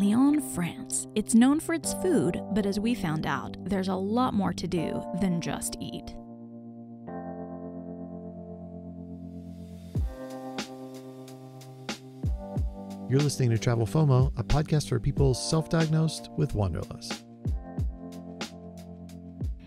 Lyon, France. It's known for its food, but as we found out, there's a lot more to do than just eat. You're listening to Travel FOMO, a podcast for people self diagnosed with wanderlust.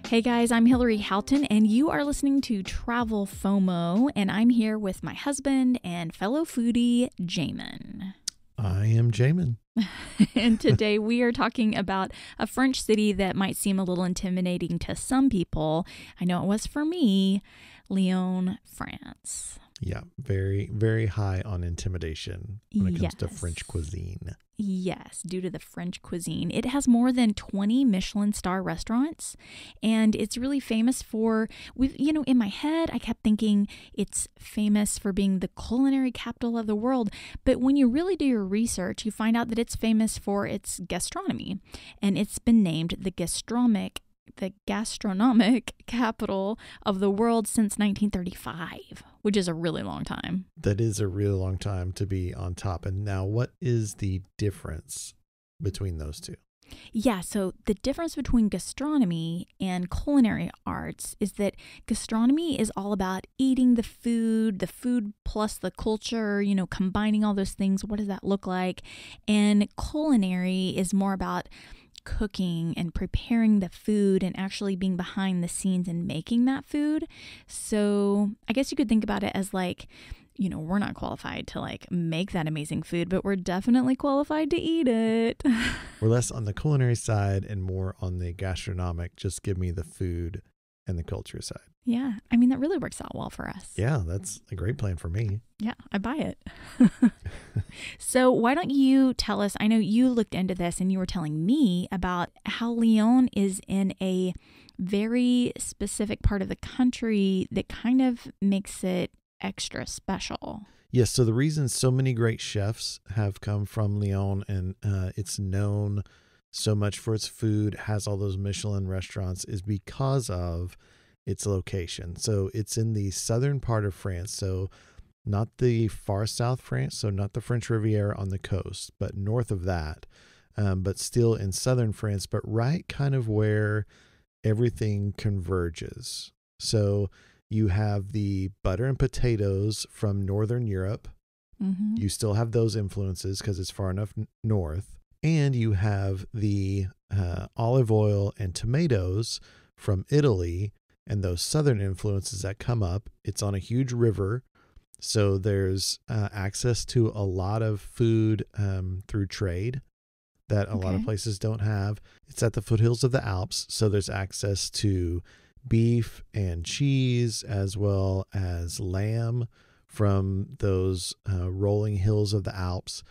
Hey guys, I'm Hilarie Houghton, and you are listening to Travel FOMO, and I'm here with my husband and fellow foodie, Jamin. I am Jamin. and today we are talking about a French city that might seem a little intimidating to some people. I know it was for me, Lyon, France. Yeah, very, very high on intimidation when it comes to French cuisine. Yes, due to the French cuisine. It has more than 20 Michelin star restaurants and it's really famous for we you know in my head I kept thinking it's famous for being the culinary capital of the world, but when you really do your research, you find out that it's famous for its gastronomy and it's been named the gastronomic the gastronomic capital of the world since 1935, which is a really long time. That is a really long time to be on top. And now, what is the difference between those two? Yeah, so the difference between gastronomy and culinary arts is that gastronomy is all about eating the food, the food plus the culture, you know, combining all those things. What does that look like? And culinary is more about cooking and preparing the food and actually being behind the scenes and making that food. So I guess you could think about it as like, you know, we're not qualified to like make that amazing food, but we're definitely qualified to eat it. We're less on the culinary side and more on the gastronomic. Just give me the food and the culture side. Yeah, I mean that really works out well for us. Yeah, that's a great plan for me. Yeah, I buy it. so, why don't you tell us? I know you looked into this and you were telling me about how Lyon is in a very specific part of the country that kind of makes it extra special. Yes, so the reason so many great chefs have come from Lyon and uh, it's known so much for its food, has all those Michelin restaurants, is because of its location. So it's in the southern part of France. So not the far south France, so not the French Riviera on the coast, but north of that, um, but still in southern France, but right kind of where everything converges. So you have the butter and potatoes from northern Europe. Mm-hmm. You still have those influences because it's far enough north. And you have the uh, olive oil and tomatoes from Italy and those southern influences that come up. It's on a huge river. So there's uh, access to a lot of food um, through trade that a lot of places don't have. It's at the foothills of the Alps. So there's access to beef and cheese as well as lamb from those uh, rolling hills of the Alps.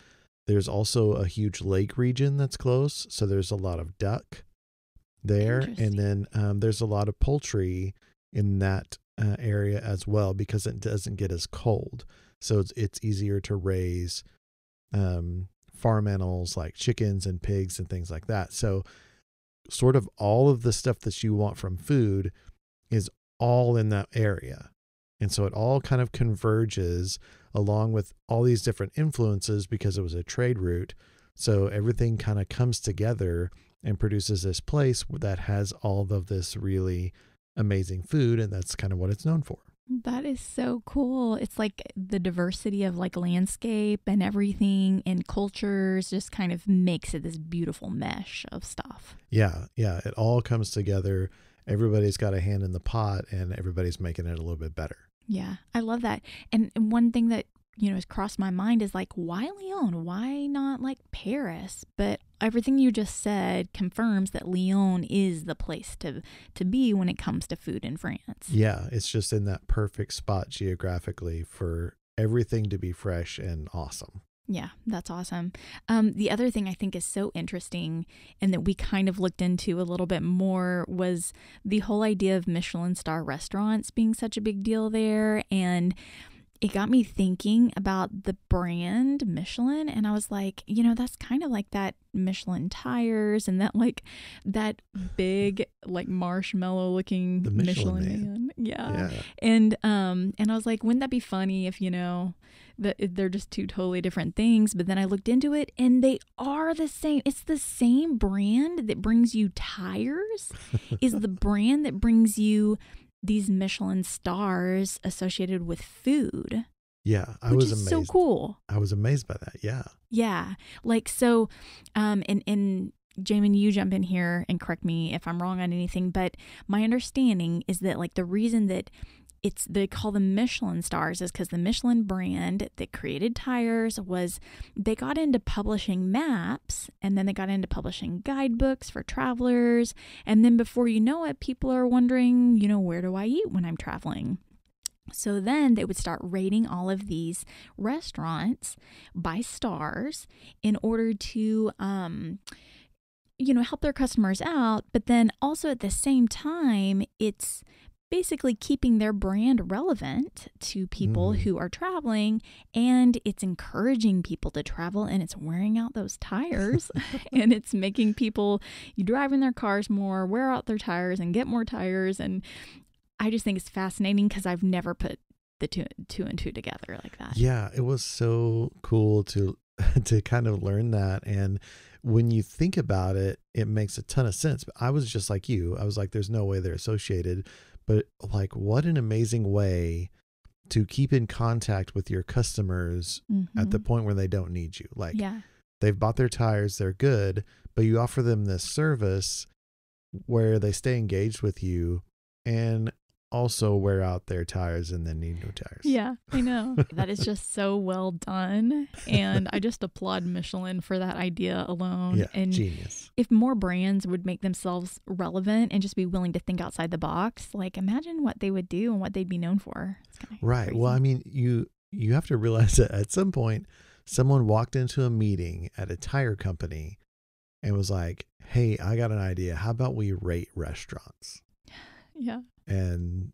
There's also a huge lake region that's close, so there's a lot of duck there, and then um, there's a lot of poultry in that uh, area as well because it doesn't get as cold, so it's it's easier to raise um, farm animals like chickens and pigs and things like that. So, sort of all of the stuff that you want from food is all in that area. And so it all kind of converges along with all these different influences because it was a trade route. So everything kind of comes together and produces this place that has all of this really amazing food. And that's kind of what it's known for. That is so cool. It's like the diversity of like landscape and everything and cultures just kind of makes it this beautiful mesh of stuff. Yeah. Yeah. It all comes together. Everybody's got a hand in the pot and everybody's making it a little bit better. Yeah, I love that. And and one thing that you know has crossed my mind is like, why Lyon? Why not like Paris? But everything you just said confirms that Lyon is the place to to be when it comes to food in France. Yeah. It's just in that perfect spot geographically for everything to be fresh and awesome. Yeah, that's awesome. Um, the other thing I think is so interesting and that we kind of looked into a little bit more was the whole idea of Michelin star restaurants being such a big deal there. And it got me thinking about the brand Michelin. And I was like, you know, that's kind of like that Michelin tires and that like that big, like marshmallow looking The Michelin Michelin Man. man. Yeah. Yeah. And um and I was like, wouldn't that be funny if, you know, that they're just two totally different things, but then I looked into it and they are the same. It's the same brand that brings you tires is the brand that brings you these Michelin stars associated with food. Yeah. I was amazed. so cool. I was amazed by that. Yeah. Yeah. Like so um and and Jamin, you jump in here and correct me if I'm wrong on anything, but my understanding is that like the reason that it's they call them Michelin stars is because the Michelin brand that created tires was they got into publishing maps and then they got into publishing guidebooks for travelers and then before you know it people are wondering you know where do I eat when I'm traveling? So then they would start rating all of these restaurants by stars in order to um you know help their customers out but then also at the same time it's basically keeping their brand relevant to people Mhm. who are traveling and it's encouraging people to travel and it's wearing out those tires and it's making people you drive in their cars more wear out their tires and get more tires and i just think it's fascinating because i've never put the two, two and two together like that Yeah, it was so cool to to kind of learn that and when you think about it, it makes a ton of sense. But I was just like you. I was like there's no way they're associated, but like what an amazing way to keep in contact with your customers at the Mhm. point where they don't need you. Like yeah they've bought their tires, they're good, but you offer them this service where they stay engaged with you and also wear out their tires and then need new tires. Yeah, I know. that is just so well done. And I just applaud Michelin for that idea alone. Yeah, and genius. if more brands would make themselves relevant and just be willing to think outside the box, like imagine what they would do and what they'd be known for. It's kinda Right. Well, I mean, you you have to realize that at some point someone walked into a meeting at a tire company and was like, "Hey, I got an idea. How about we rate restaurants?" Yeah. And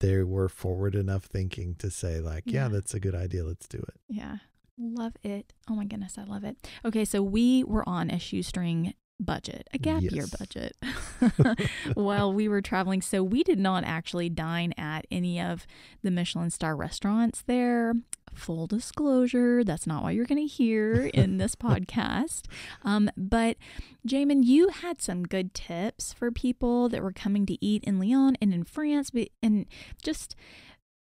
they were forward enough thinking to say like, "Yeah, Yeah. that's a good idea. Let's do it." Yeah. Love it. Oh my goodness, I love it. Okay, so we were on a shoestring budget, a gap year budget while we were traveling. So we did not actually dine at any of the Michelin star restaurants there. Full disclosure, that's not what you're going to hear in this podcast. Um, but Jamin, you had some good tips for people that were coming to eat in Lyon and in France, but and just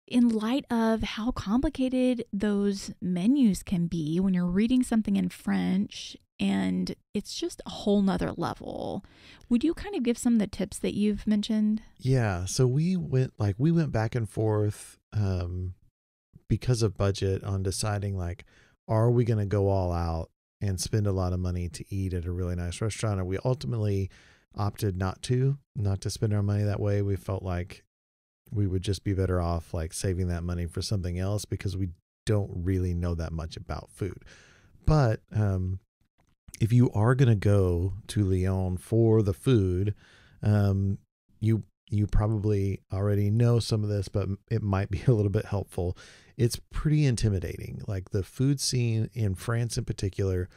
in light of how complicated those menus can be when you're reading something in French and it's just a whole nother level. Would you kind of give some of the tips that you've mentioned? Yeah, so we went like we went back and forth um because of budget on deciding like are we going to go all out and spend a lot of money to eat at a really nice restaurant and we ultimately opted not to, not to spend our money that way. We felt like we would just be better off like saving that money for something else because we don't really know that much about food. But um if you are going to go to Lyon for the food, um, you you probably already know some of this, but it might be a little bit helpful. It's pretty intimidating. Like the food scene in France, in particular,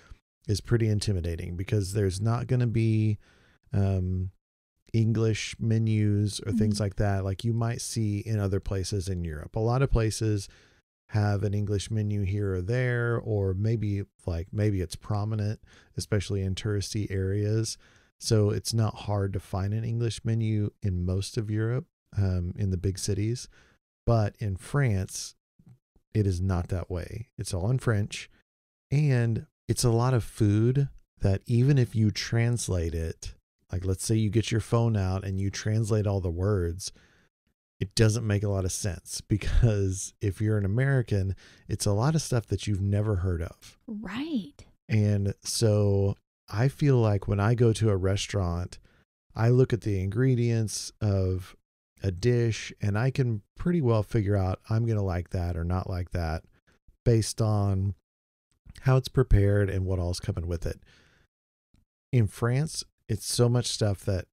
is pretty intimidating because there's not going to be um, English menus or things Mhm. like that, like you might see in other places in Europe. A lot of places have an English menu here or there, or maybe like maybe it's prominent, especially in touristy areas. So it's not hard to find an English menu in most of Europe, um, in the big cities. But in France, it is not that way. It's all in French. And it's a lot of food that even if you translate it, like let's say you get your phone out and you translate all the words, it doesn't make a lot of sense because if you're an American, it's a lot of stuff that you've never heard of. Right. And so I feel like when I go to a restaurant, I look at the ingredients of a dish and I can pretty well figure out I'm going to like that or not like that based on how it's prepared and what all's coming with it. In France, it's so much stuff that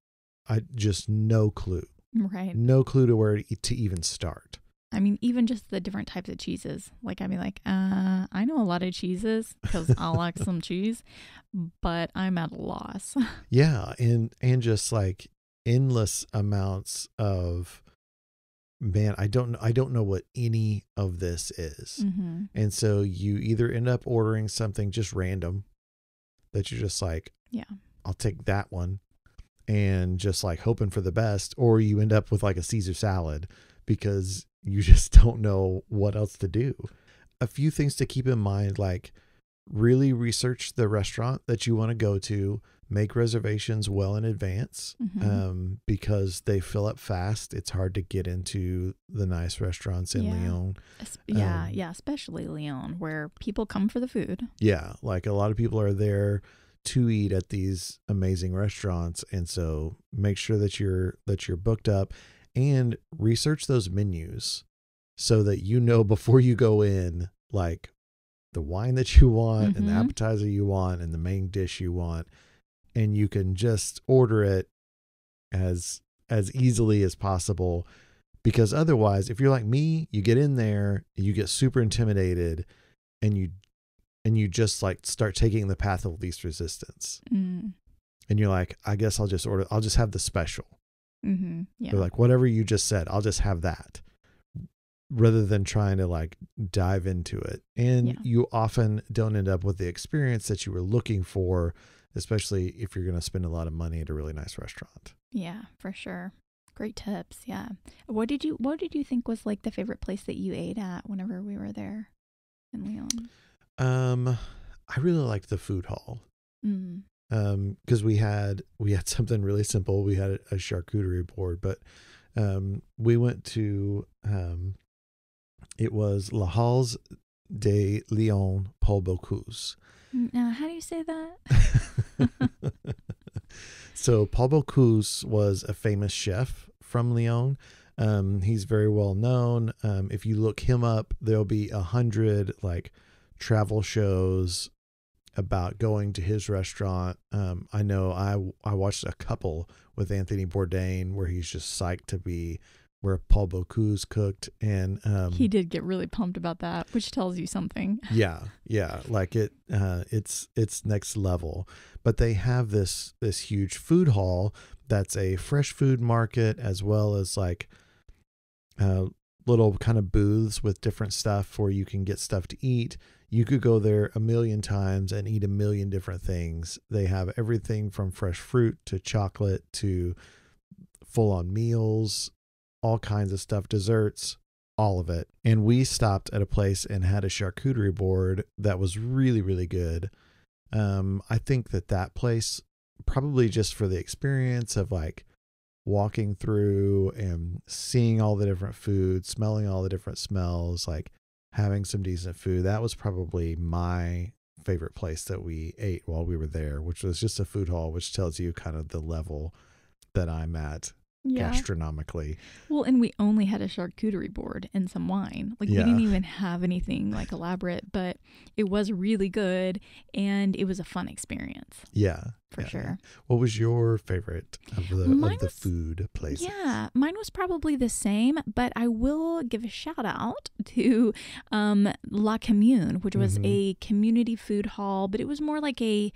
I just no clue, Right. no clue to where to even start. I mean, even just the different types of cheeses. Like, I'd be like, uh, I know a lot of cheeses because I like some cheese, but I'm at a loss. Yeah, and and just like endless amounts of man, I don't I don't know what any of this is. Mm-hmm. And so you either end up ordering something just random that you're just like, Yeah. I'll take that one and just like hoping for the best, or you end up with like a Caesar salad because you just don't know what else to do. A few things to keep in mind like really research the restaurant that you want to go to, make reservations well in advance Mhm. um, because they fill up fast. It's hard to get into the nice restaurants in Yeah. Lyon. Yeah, um, yeah, especially Lyon where people come for the food. Yeah, like a lot of people are there to eat at these amazing restaurants and so make sure that you're that you're booked up and research those menus so that you know before you go in like the wine that you want and the Mhm. appetizer you want and the main dish you want and you can just order it as as easily as possible because otherwise if you're like me you get in there you get super intimidated and you and you just like start taking the path of least resistance Mm. and you're like i guess i'll just order i'll just have the special Mm-hmm. Yeah. they're like whatever you just said i'll just have that rather than trying to like dive into it and Yeah. you often don't end up with the experience that you were looking for especially if you're going to spend a lot of money at a really nice restaurant Yeah, for sure. Great tips. Yeah. What did you What did you think was like the favorite place that you ate at whenever we were there in Lyon? um i really liked the food hall Mm. um because we had we had something really simple we had a, charcuterie board but um we went to um it was les halles de lyon paul bocuse Now, how do you say that? so paul bocuse was a famous chef from lyon um he's very well known um if you look him up there'll be a hundred like travel shows about going to his restaurant. Um, I know I I watched a couple with Anthony Bourdain where he's just psyched to be where Paul Bocuse cooked, and um, he did get really pumped about that, which tells you something. yeah, yeah, like it, uh, it's it's next level. But they have this this huge food hall that's a fresh food market as well as like uh, little kind of booths with different stuff where you can get stuff to eat. You could go there a million times and eat a million different things. They have everything from fresh fruit to chocolate to full on meals, all kinds of stuff, desserts, all of it. And we stopped at a place and had a charcuterie board that was really, really good. Um, I think that that place, probably just for the experience of like walking through and seeing all the different foods, smelling all the different smells, like having some decent food, that was probably my favorite place that we ate while we were there, which was just a food hall, which tells you kind of the level that I'm at Yeah. gastronomically. Well, and we only had a charcuterie board and some wine. Like Yeah. we didn't even have anything like elaborate, but it was really good and it was a fun experience Yeah. for yeah. sure. What was your favorite of the Mine of the was- food places? Yeah, mine was probably the same, but I will give a shout out to um, La Commune, which was Mhm. a community food hall, but it was more like a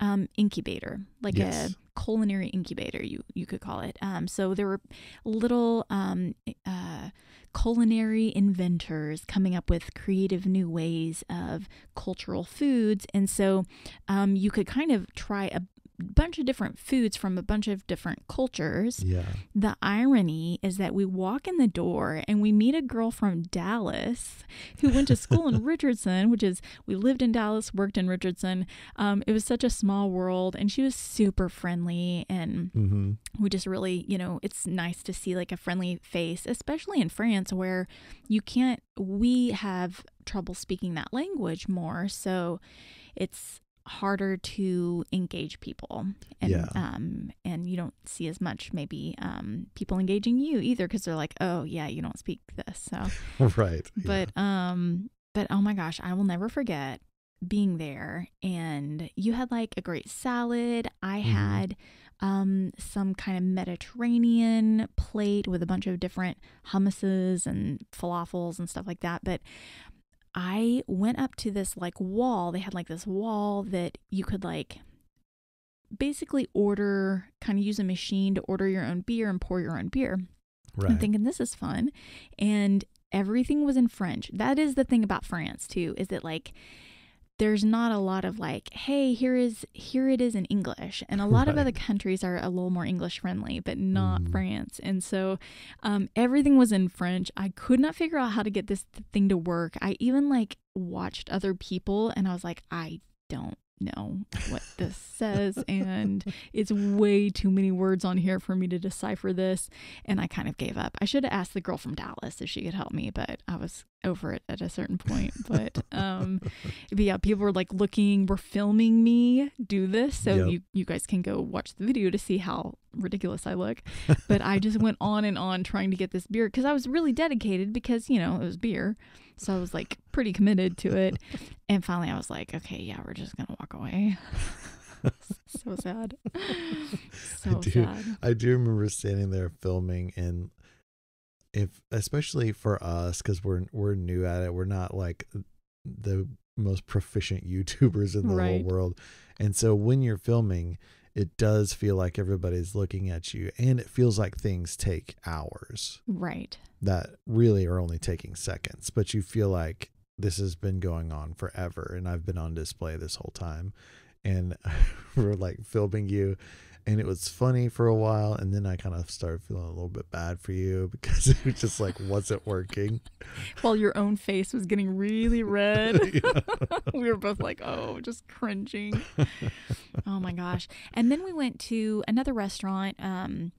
um, incubator, like Yes. a culinary incubator, you you could call it. Um, so there were little um, uh, culinary inventors coming up with creative new ways of cultural foods, and so um, you could kind of try a bunch of different foods from a bunch of different cultures. Yeah. The irony is that we walk in the door and we meet a girl from Dallas who went to school in Richardson, which is, we lived in Dallas, worked in Richardson. Um, it was such a small world and she was super friendly. And Mm-hmm. we just really, you know, it's nice to see like a friendly face, especially in France where you can't, we have trouble speaking that language more. So it's, harder to engage people and Yeah. um and you don't see as much maybe um people engaging you either because they're like oh yeah you don't speak this so right. yeah. but um but oh my gosh i will never forget being there and you had like a great salad i Mhm. had um some kind of mediterranean plate with a bunch of different hummuses and falafels and stuff like that but I went up to this like wall. They had like this wall that you could like basically order, kind of use a machine to order your own beer and pour your own beer. Right. I'm thinking this is fun. And everything was in French. That is the thing about France too, is that like there's not a lot of like, hey, here is here it is in English. And a lot of other countries are a little more English friendly, but not Mm. France. And so um, everything was in French. I could not figure out how to get this thing to work. I even like watched other people and I was like, I don't know what this says and it's way too many words on here for me to decipher this and I kind of gave up. I should have asked the girl from Dallas if she could help me, but I was over it at a certain point. But um but yeah, people were like looking, were filming me do this. So Yep. you you guys can go watch the video to see how ridiculous I look. But I just went on and on trying to get this beer because I was really dedicated because, you know, it was beer. So I was like pretty committed to it. And finally I was like, okay, yeah, we're just gonna walk away. so sad. So do. sad. I do remember standing there filming and if especially for us cuz we're we're new at it, we're not like the most proficient YouTubers in the Right. whole world. And so when you're filming, it does feel like everybody's looking at you and it feels like things take hours Right. That really are only taking seconds, but you feel like this has been going on forever and I've been on display this whole time. And we're like filming you and it was funny for a while and then I kind of started feeling a little bit bad for you because it just like wasn't working. While your own face was getting really red. We were both like, oh, just cringing. oh my gosh. And then we went to another restaurant um,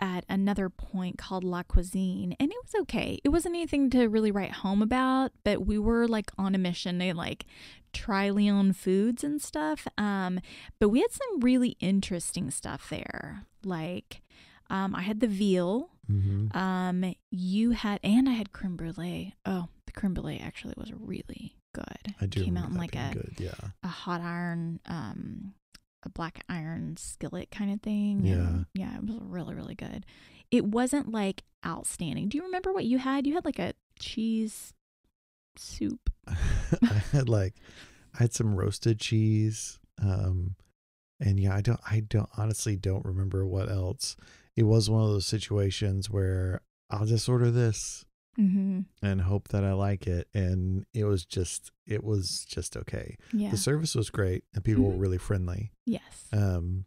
at another point called La Cuisine, and it was okay. It wasn't anything to really write home about, but we were like on a mission. They like try Lyon foods and stuff. Um, but we had some really interesting stuff there. Like, um, I had the veal. hmm Um, you had, and I had creme brulee. Oh, the creme brulee actually was really good. I do Came out in like a, good. Yeah. a hot iron, um, a black iron skillet kind of thing. Yeah. and yeah, it was really, really good. It wasn't like outstanding. Do you remember what you had? You had like a cheese soup. I had like I had some roasted cheese. Um and yeah, I don't I don't honestly don't remember what else. It was one of those situations where I'll just order this Mm-hmm. and hope that I like it and it was just it was just okay. Yeah. The service was great and people Mhm. were really friendly. yes. Um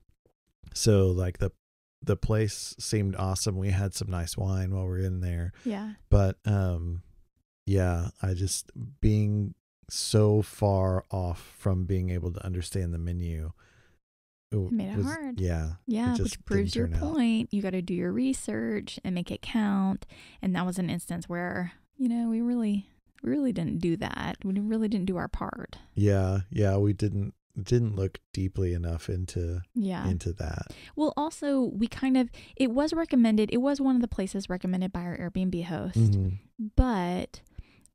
so like the the place seemed awesome. We had some nice wine while we were in there yeah. but um yeah i just being so far off from being able to understand the menu w- Made it hard. yeah Yeah, which proves your didn't out. point. You got to do your research and make it count. And that was an instance where, you know, we really, we really didn't do that. We really didn't do our part. yeah yeah we didn't didn't look deeply enough into Yeah. into that Well, also, we kind of, it was recommended, it was one of the places recommended by our Airbnb host, Mhm. but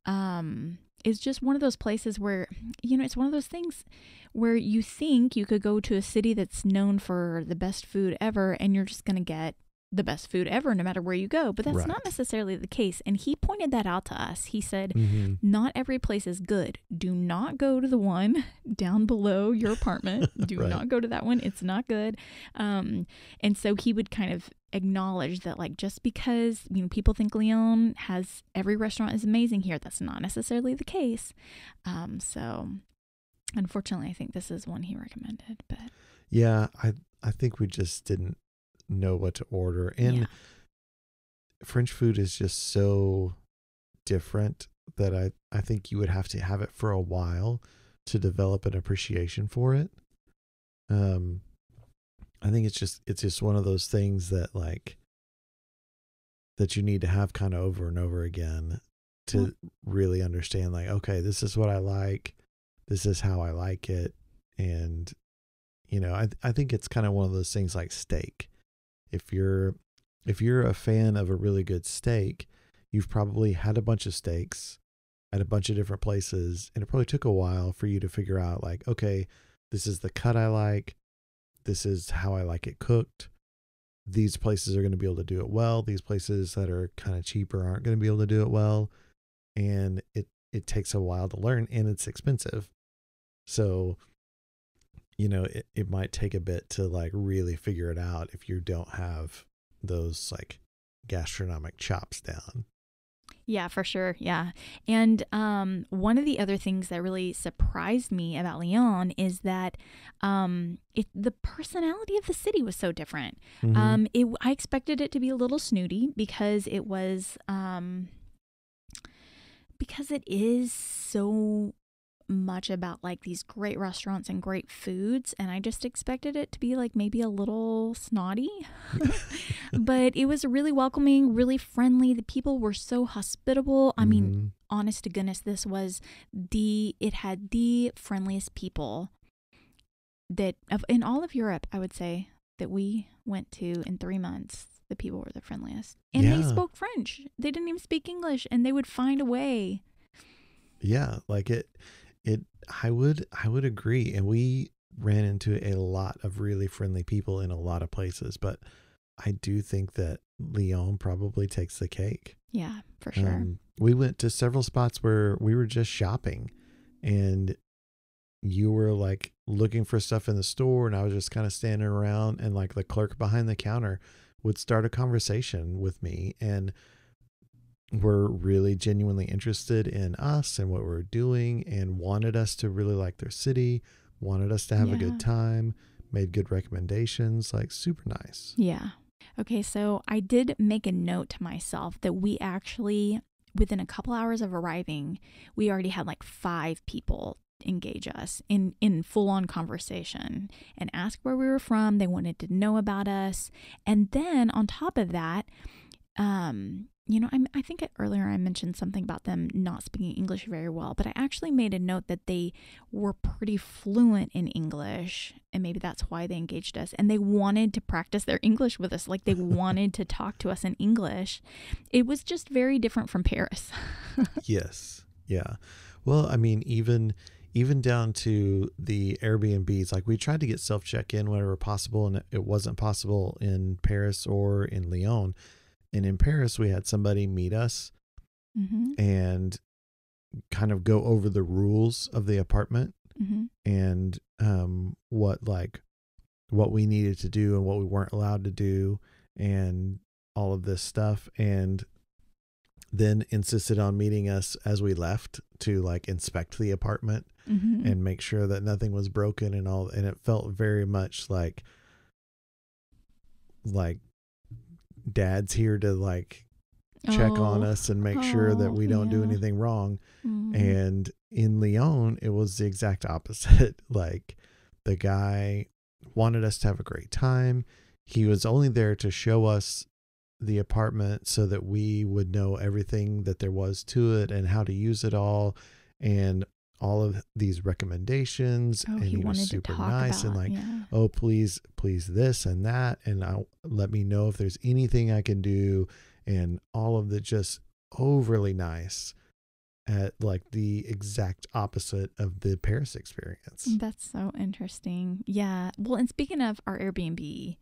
um, it's just one of those places where, you know, it's one of those things where you think you could go to a city that's known for the best food ever and you're just going to get the best food ever no matter where you go. But that's not necessarily the case. And he pointed that out to us. He said, Mhm. not every place is good. Do not go to the one down below your apartment. Do Right. not go to that one. It's not good. Um, and so he would kind of acknowledge that, like, just because you know people think Lyon has every restaurant is amazing here, that's not necessarily the case. Um, so unfortunately, I think this is one he recommended. But yeah i i think we just didn't know what to order and yeah, french food is just so different that i i think you would have to have it for a while to develop an appreciation for it. Um i think it's just it's just one of those things that like that you need to have kind of over and over again to really understand like okay this is what i like this is how i like it and you know i i think it's kind of one of those things like steak if you're if you're a fan of a really good steak you've probably had a bunch of steaks at a bunch of different places and it probably took a while for you to figure out like okay this is the cut i like this is how i like it cooked these places are going to be able to do it well these places that are kind of cheaper aren't going to be able to do it well and it it takes a while to learn and it's expensive. So you know it, it might take a bit to like really figure it out if you don't have those like gastronomic chops down. Yeah, for sure. Yeah. And um, one of the other things that really surprised me about Lyon is that um, it, the personality of the city was so different. Mhm. Um, it, I expected it to be a little snooty because it was, um, because it is so much about like these great restaurants and great foods. And I just expected it to be like maybe a little snotty. but it was really welcoming, really friendly. The people were so hospitable. I mean, Mhm. honest to goodness, this was the, it had the friendliest people that of in all of Europe, I would say that we went to in three months. The people were the friendliest, and they spoke French. They didn't even speak English, and they would find a way. yeah, like it, it. I would, I would agree. And we ran into a lot of really friendly people in a lot of places, but I do think that Lyon probably takes the cake. Yeah, for sure. Um, we went to several spots where we were just shopping and you were like looking for stuff in the store and I was just kind of standing around and like the clerk behind the counter would start a conversation with me and were really genuinely interested in us and what we are doing and wanted us to really like their city, wanted us to have a good time, made good recommendations, like super nice. Yeah. Okay, so I did make a note to myself that we actually, within a couple hours of arriving, we already had like five people engage us in in full on conversation and ask where we were from. They wanted to know about us, and then on top of that, um, you know, I, I think earlier I mentioned something about them not speaking English very well, but I actually made a note that they were pretty fluent in English, and maybe that's why they engaged us. And they wanted to practice their English with us, like they wanted to talk to us in English. It was just very different from Paris. Yes. Yeah. Well, I mean, even even down to the Airbnbs, like we tried to get self check in whenever possible, and it wasn't possible in Paris or in Lyon. And in Paris, we had somebody meet us mm-hmm, and kind of go over the rules of the apartment mm-hmm. and um, what like what we needed to do and what we weren't allowed to do and all of this stuff and then insisted on meeting us as we left to like inspect the apartment Mm-hmm. and make sure that nothing was broken and all and it felt very much like like dad's here to like check on Oh. us and make sure that Oh, we don't do anything wrong Mhm. and in Lyon, it was the exact opposite. like the guy wanted us to have a great time. He was only there to show us the apartment so that we would know everything that there was to it and how to use it all and all of these recommendations. oh, and he, he, was super nice about and like, yeah. oh please please this and that and I, let me know if there's anything i can do and all of the just overly nice at like the exact opposite of the paris experience That's so interesting. Yeah. Well, and speaking of our Airbnb,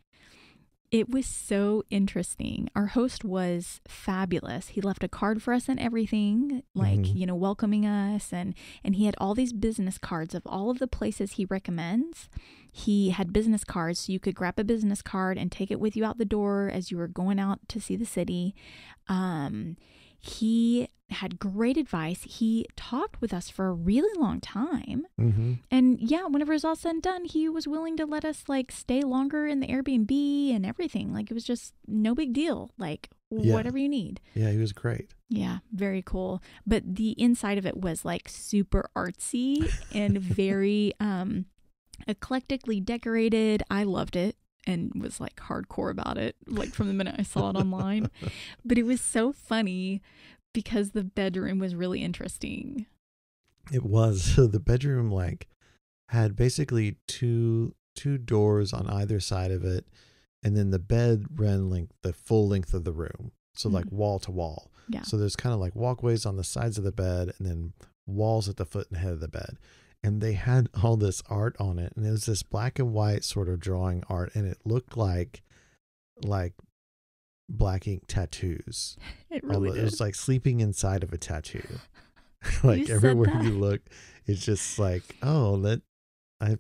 it was so interesting. Our host was fabulous. He left a card for us and everything, like, Mhm. you know, welcoming us and and he had all these business cards of all of the places he recommends. He had business cards so you could grab a business card and take it with you out the door as you were going out to see the city. Um he had great advice. He talked with us for a really long time. mm-hmm. And yeah, whenever it was all said and done, he was willing to let us like stay longer in the Airbnb and everything. Like it was just no big deal. Like Yeah. whatever you need. yeah he was great Yeah, very cool. But the inside of it was like super artsy and very um eclectically decorated. I loved it and was like hardcore about it like from the minute I saw it online. But it was so funny because the bedroom was really interesting. it was so the bedroom like had basically two two doors on either side of it and then the bed ran length the full length of the room so like Mhm. wall to wall Yeah. So there's kind of like walkways on the sides of the bed and then walls at the foot and head of the bed. And they had all this art on it. And it was this black and white sort of drawing art. And it looked like like black ink tattoos. It Although really it did. was like sleeping inside of a tattoo. like said everywhere you look, it's just like, oh, that I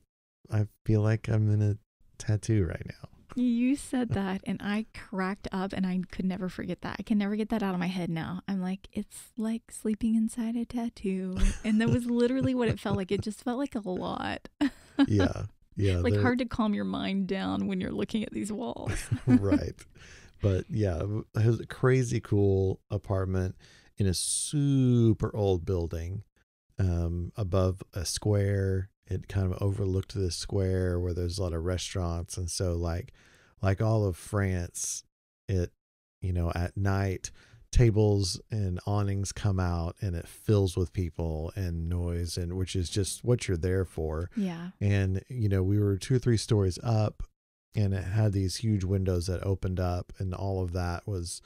I feel like I'm in a tattoo right now. You said that, and I cracked up, and I could never forget that. I can never get that out of my head now. I'm like, it's like sleeping inside a tattoo, and that was literally what it felt like. It just felt like a lot, yeah. Yeah. like they're- hard to calm your mind down when you're looking at these walls. right. But yeah, it was a crazy cool apartment in a super old building um, above a square. It kind of overlooked this square where there's a lot of restaurants. And so, like, like all of France, it, you know, at night, tables and awnings come out and it fills with people and noise, and which is just what you're there for Yeah, and you know we were two or three stories up and it had these huge windows that opened up and all of that was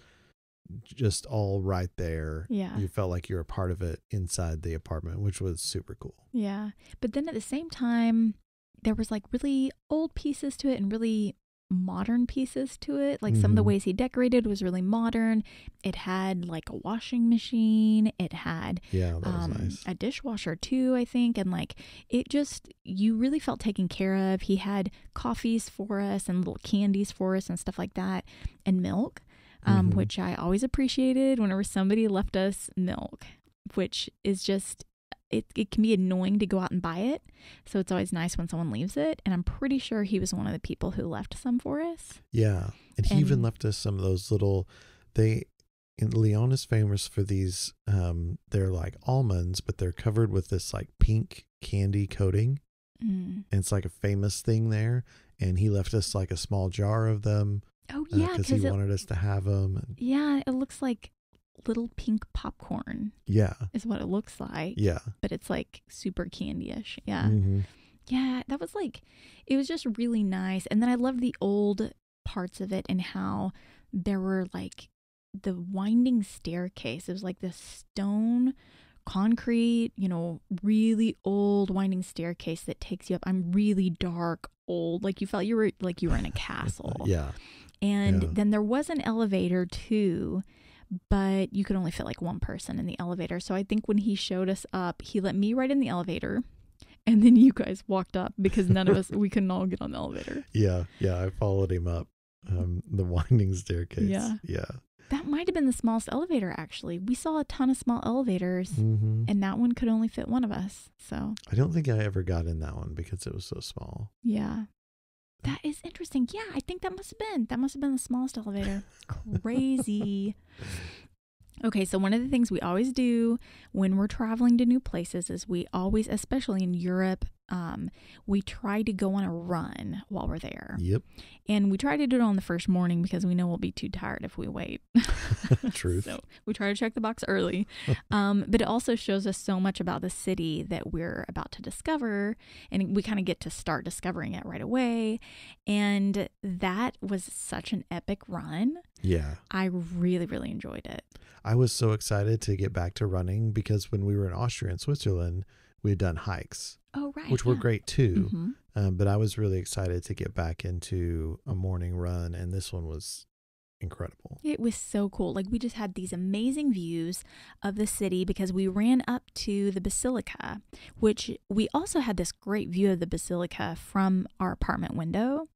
just all right there yeah. you felt like you were a part of it inside the apartment which was super cool Yeah. But then at the same time, there was like really old pieces to it and really modern pieces to it. Like some of the Mhm. ways he decorated was really modern. It had like a washing machine. It had yeah that was um, nice a dishwasher too, I think. And like it just, you really felt taken care of. He had coffees for us and little candies for us and stuff like that and milk, um, Mhm. which I always appreciated whenever somebody left us milk, which is just, it, it can be annoying to go out and buy it. So it's always nice when someone leaves it. And I'm pretty sure he was one of the people who left some for us. yeah and he even left us some of those little they and Lyon is famous for these um they're like almonds but they're covered with this like pink candy coating Mm. and it's like a famous thing there and he left us like a small jar of them Oh, because yeah. he Because it, wanted us to have them. Yeah, it looks like little pink popcorn yeah, is what it looks like. yeah, but it's like super candy-ish. Yeah. hmm Yeah, that was like it was just really nice. And then I loved the old parts of it and how there were like the winding staircase. It was like this stone concrete, you know, really old winding staircase that takes you up. I'm really dark, old. Like you felt you were like you were in a castle. yeah, And Yeah. then there was an elevator too, but you could only fit like one person in the elevator. So I think when he showed us up, he let me ride in the elevator. And then you guys walked up because none of us, we couldn't all get on the elevator. yeah, yeah. I followed him up um, the winding staircase. Yeah. yeah. That might have been the smallest elevator, actually. We saw a ton of small elevators, hmm and that one could only fit one of us. So, I don't think I ever got in that one because it was so small. yeah. That is interesting. Yeah, I think that must have been. That must have been the smallest elevator. Crazy. Okay, so one of the things we always do when we're traveling to new places is we always, especially in Europe, um, we try to go on a run while we're there. Yep. And we try to do it on the first morning because we know we'll be too tired if we wait. Truth. So we try to check the box early. um, but it also shows us so much about the city that we're about to discover. And we kind of get to start discovering it right away. And that was such an epic run. Yeah. I really, really enjoyed it. I was so excited to get back to running because when we were in Austria and Switzerland, we had done hikes, right. which were great too. Mhm. Um, but I was really excited to get back into a morning run, and this one was incredible. It was so cool. Like we just had these amazing views of the city because we ran up to the basilica, which we also had this great view of the basilica from our apartment window,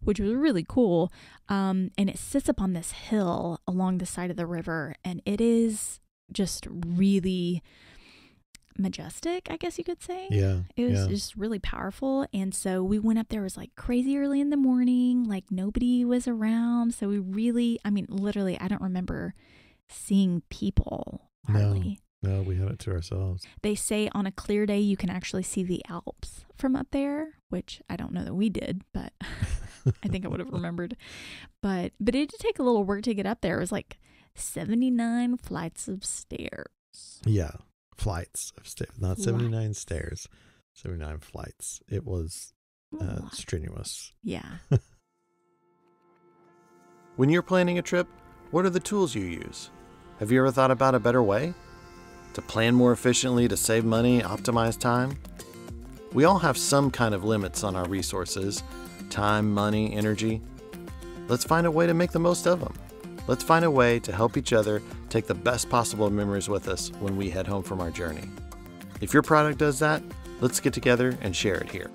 which was really cool. Um, and it sits up on this hill along the side of the river, and it is just really majestic, I guess you could say. Yeah. It was yeah. just really powerful. And so we went up there, it was like crazy early in the morning, like nobody was around. So we really, I mean, literally, I don't remember seeing people No. no, we had it to ourselves. They say on a clear day, you can actually see the Alps from up there, which I don't know that we did, but I think I would have remembered. But, but it did take a little work to get up there. It was like 79 flights of stairs. Yeah. Flights of stairs, not 79 Flights. stairs, 79 flights. It was uh, lot. strenuous. Yeah. When you're planning a trip, what are the tools you use? Have you ever thought about a better way? To plan more efficiently, to save money, optimize time? We all have some kind of limits on our resources time, money, energy. Let's find a way to make the most of them. Let's find a way to help each other take the best possible memories with us when we head home from our journey. If your product does that, let's get together and share it here.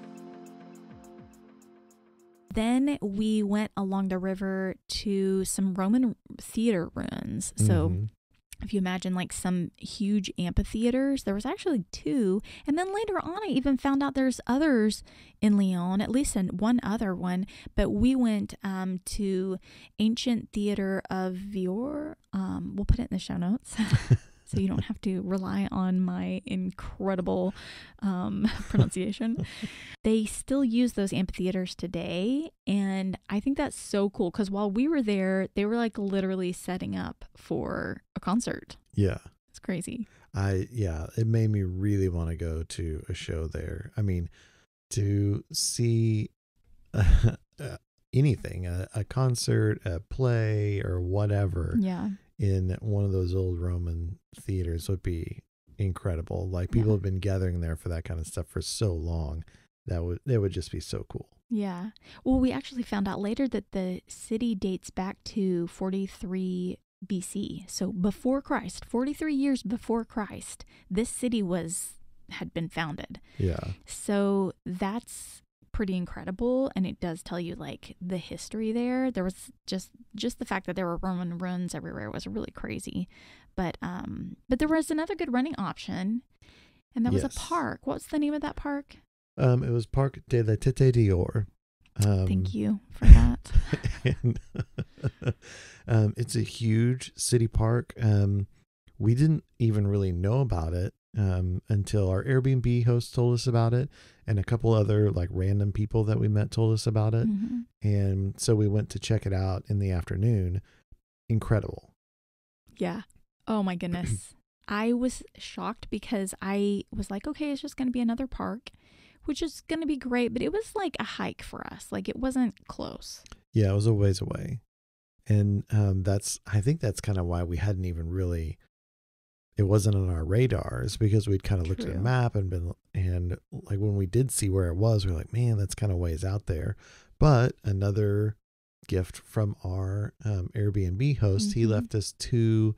Then we went along the river to some Roman theater ruins. So Mhm. If you imagine like some huge amphitheaters, there was actually two. And then later on, I even found out there's others in Lyon, at least in one other one. But we went um, to Ancient Theater of Fourvière. Um, we'll put it in the show notes. So you don't have to rely on my incredible um, pronunciation. they still use those amphitheaters today. And I think that's so cool because while we were there, they were like literally setting up for a concert. yeah. It's crazy. I yeah, it made me really want to go to a show there. I mean, to see uh, anything, a, a concert, a play, or whatever Yeah. In one of those old Roman theaters would be incredible. Like people Yeah. have been gathering there for that kind of stuff for so long. That would that would just be so cool. Yeah. Well, we actually found out later that the city dates back to 43 BC. So before Christ, 43 years before Christ, this city was had been founded. Yeah. So that's pretty incredible and it does tell you like the history there. There was just just the fact that there were Roman ruins everywhere was really crazy. But um but there was another good running option and that was a park. What's the name of that park? Um, it was Parc de la Tête d'Or. Um, Thank you for that. and um, it's a huge city park. Um, we didn't even really know about it um, until our Airbnb host told us about it, and a couple other like random people that we met told us about it. Mhm. And so we went to check it out in the afternoon. Incredible. Yeah. Oh my goodness. I was shocked because I was like, okay, it's just going to be another park, which is going to be great, but it was like a hike for us. Like it wasn't close. Yeah, it was a ways away. And um, that's, I think that's kind of why we hadn't even really, it wasn't on our radars because we'd kind of looked at a map and been, and like when we did see where it was, we were like, man, that's kind of ways out there. But another gift from our um, Airbnb host, he Mhm. left us two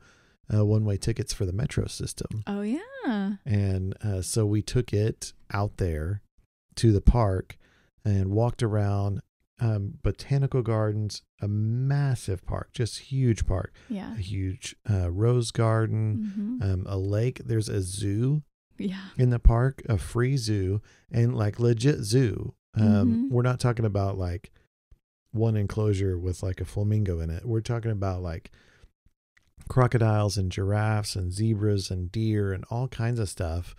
uh, one way tickets for the metro system. Oh, yeah. And uh, so we took it out there to the park and walked around um, botanical gardens, a massive park, just huge park, Yeah. a huge uh, rose garden, hmm um, a lake. There's a zoo Yeah. in the park, a free zoo, and like legit zoo. Um, Mhm. We're not talking about like one enclosure with like a flamingo in it. We're talking about like crocodiles and giraffes and zebras and deer and all kinds of stuff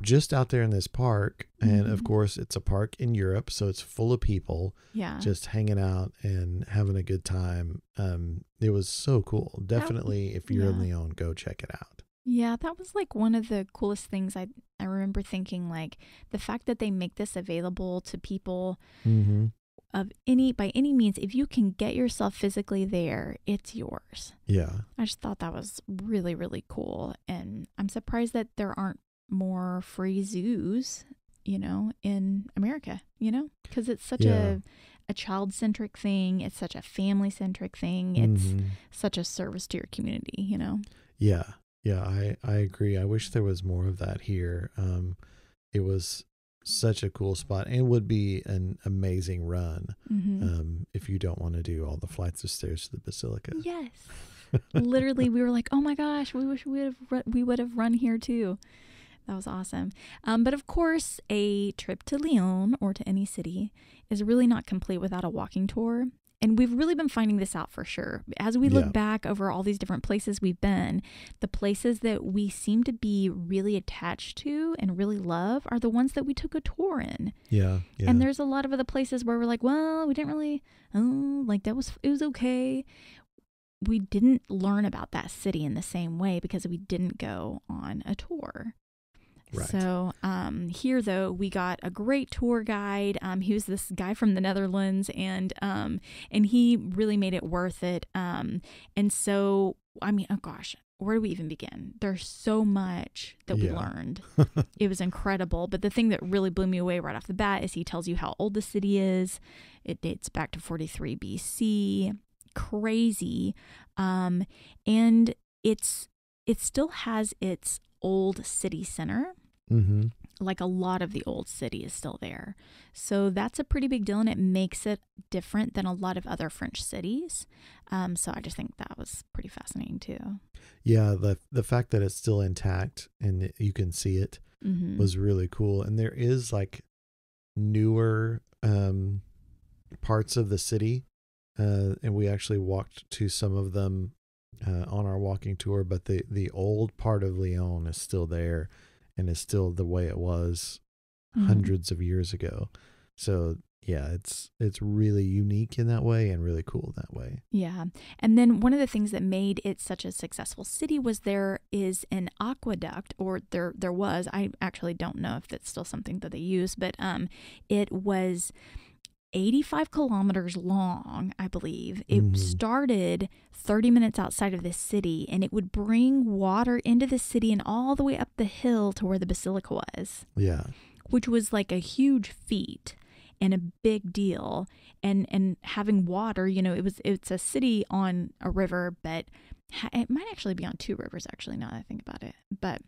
just out there in this park. And of Mhm. course, it's a park in Europe, so it's full of people Yeah. just hanging out and having a good time. Um, it was so cool. Definitely, if you're in yeah. Lyon, go check it out. Yeah, that was like one of the coolest things I I remember thinking like the fact that they make this available to people Mm-hmm. of any by any means if you can get yourself physically there, it's yours. Yeah. I just thought that was really, really cool. And I'm surprised that there aren't more free zoos, you know, in America, you know, because it's such Yeah. a, a child centric thing. It's such a family centric thing. It's Mhm. such a service to your community, you know? Yeah, yeah, I I agree. I wish there was more of that here. Um, it was such a cool spot and would be an amazing run hmm um, if you don't want to do all the flights of stairs to the basilica. yes. Literally, we were like, oh my gosh, we wish we would have we would have run here too. That was awesome. Um, but of course, a trip to Lyon or to any city is really not complete without a walking tour. And we've really been finding this out for sure. As we look Yeah. back over all these different places we've been, the places that we seem to be really attached to and really love are the ones that we took a tour in. yeah, yeah, And there's a lot of other places where we're like, well, we didn't really, oh, like that was, it was okay. We didn't learn about that city in the same way because we didn't go on a tour. Right. So um, here, though, we got a great tour guide. Um, he was this guy from the Netherlands, and um, and he really made it worth it. Um, and so, I mean, oh gosh, where do we even begin? There's so much that we Yeah. learned it was incredible. But the thing that really blew me away right off the bat is he tells you how old the city is. It dates back to 43 BC. Crazy. Um, and it's it still has its old city center. Mm-hmm. like a lot of the old city is still there. So that's a pretty big deal and it makes it different than a lot of other French cities. Um, so I just think that was pretty fascinating too. Yeah, the the fact that it's still intact and you can see it Mm-hmm. was really cool. And there is like newer um, parts of the city, uh, and we actually walked to some of them uh, on our walking tour. But the the old part of Lyon is still there, and is still the way it was Mhm. hundreds of years ago. So yeah, it's it's really unique in that way and really cool that way. Yeah. And then one of the things that made it such a successful city was there is an aqueduct or there there was. I actually don't know if that's still something that they use, but um it was 85 kilometers long, I believe. It Mhm. started 30 minutes outside of the city and it would bring water into the city and all the way up the hill to where the basilica was Yeah, which was like a huge feat and a big deal and and having water you know it was it's a city on a river but ha- it might actually be on two rivers actually now that i think about it but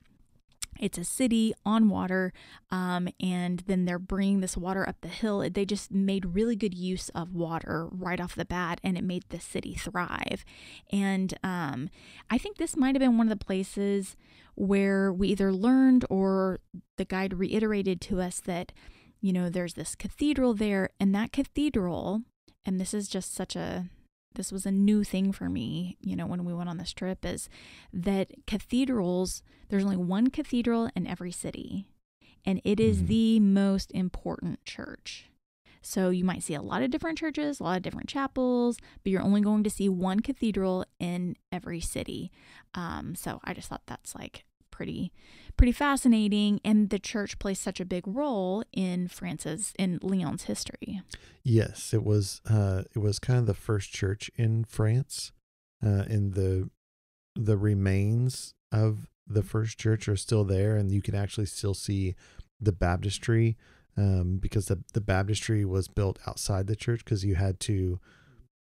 it's a city on water um, and then they're bringing this water up the hill. They just made really good use of water right off the bat and it made the city thrive. And um, i think this might have been one of the places where we either learned or the guide reiterated to us that you know there's this cathedral there and that cathedral and this is just such a this was a new thing for me you know when we went on this trip is that cathedrals there's only one cathedral in every city and it is Mhm. the most important church so you might see a lot of different churches a lot of different chapels but you're only going to see one cathedral in every city um, so i just thought that's like pretty pretty fascinating and the church plays such a big role in france's in Lyon's history Yes, it was. Uh, it was kind of the first church in France, uh, the the remains of the first church are still there, and you can actually still see the baptistry, um, because the the baptistry was built outside the church because you had to